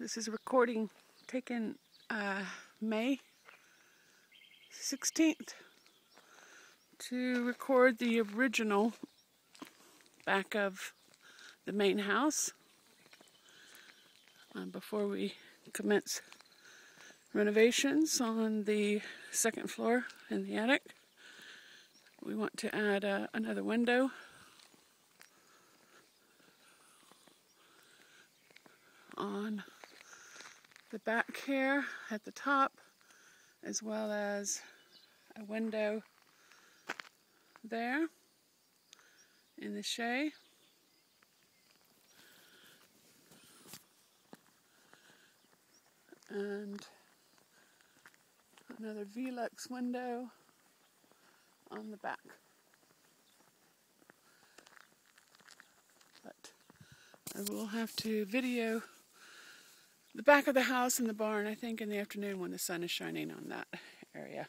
This is a recording taken uh, May 16th to record the original back of the main house uh, before we commence renovations on the second floor in the attic. We want to add uh, another window on the back here at the top, as well as a window there in the chai. And another Velux window on the back. But I will have to video the back of the house and the barn, I think, in the afternoon when the sun is shining on that area.